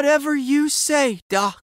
Whatever you say, Doc.